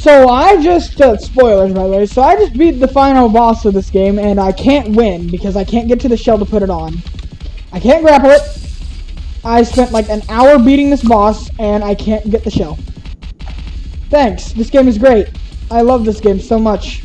So I just, uh, spoilers by the way, so I just beat the final boss of this game and I can't win because I can't get to the shell to put it on. I can't grapple it. I spent like an hour beating this boss and I can't get the shell. Thanks, this game is great. I love this game so much.